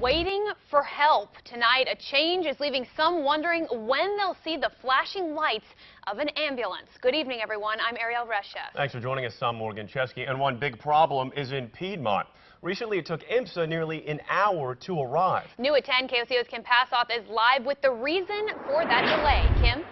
waiting for help. Tonight, a change is leaving some wondering when they'll see the flashing lights of an ambulance. Good evening, everyone. I'm Ariel Resha. Thanks for joining us, I'm Morgan Chesky. And one big problem is in Piedmont. Recently, it took EMSA nearly an hour to arrive. New at 10, KOCO's Kim Passoff is live with the reason for that delay. Kim?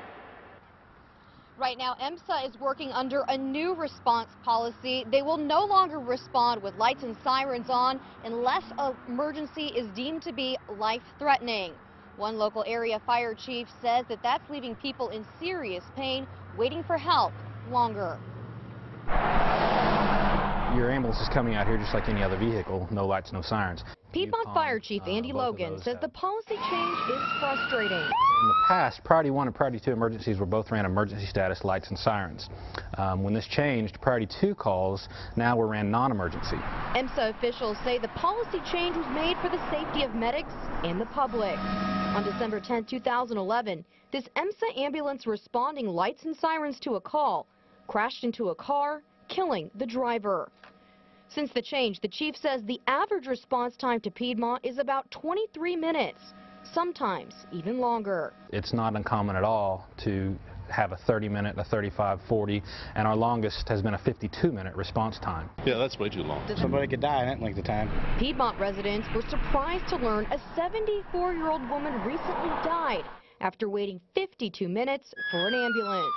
Right now, EMSA is working under a new response policy. They will no longer respond with lights and sirens on unless an emergency is deemed to be life-threatening. One local area fire chief says that that's leaving people in serious pain waiting for help longer. Your ambulance is coming out here just like any other vehicle, no lights, no sirens. Piedmont Fire Chief uh, Andy Logan says the policy change is frustrating. In the past, priority one and priority two emergencies were both ran emergency status lights and sirens. Um, when this changed, priority two calls now were ran non-emergency. EMSA officials say the policy change was made for the safety of medics and the public. On December 10, 2011, this EMSA ambulance responding lights and sirens to a call crashed into a car, killing the driver. Since the change, the chief says the average response time to Piedmont is about 23 minutes, sometimes even longer. It's not uncommon at all to have a 30 minute, a 35, 40, and our longest has been a 52 minute response time. Yeah, that's way too long. Somebody could die in that length of time. Piedmont residents were surprised to learn a 74-year-old woman recently died after waiting 52 minutes for an ambulance.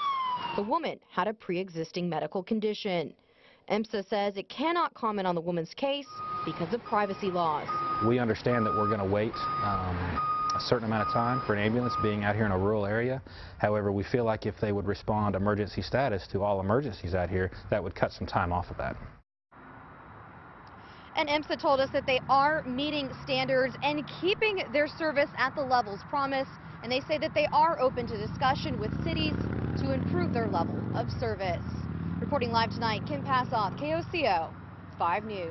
The woman had a pre-existing medical condition. EMSA says it cannot comment on the woman's case because of privacy laws. We understand that we're going to wait um, a certain amount of time for an ambulance being out here in a rural area. However, we feel like if they would respond emergency status to all emergencies out here, that would cut some time off of that. And EMSA told us that they are meeting standards and keeping their service at the levels promised. And they say that they are open to discussion with cities to improve their level of service. Reporting live tonight, Kim Passoff, KOCO 5 News.